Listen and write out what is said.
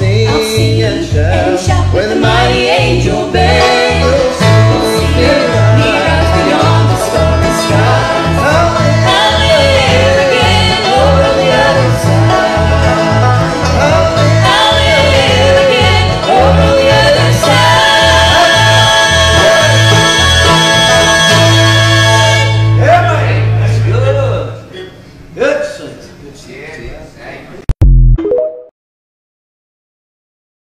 say